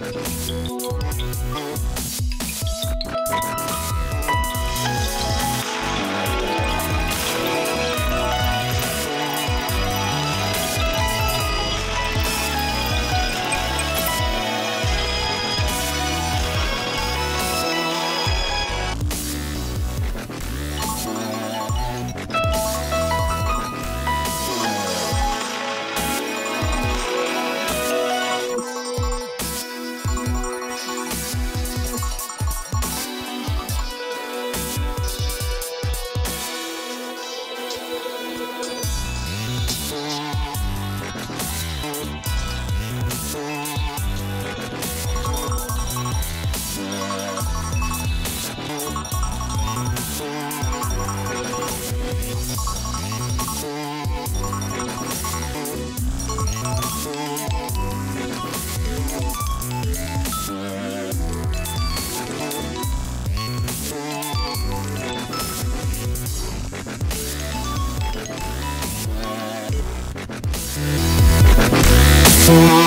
Thank you. so.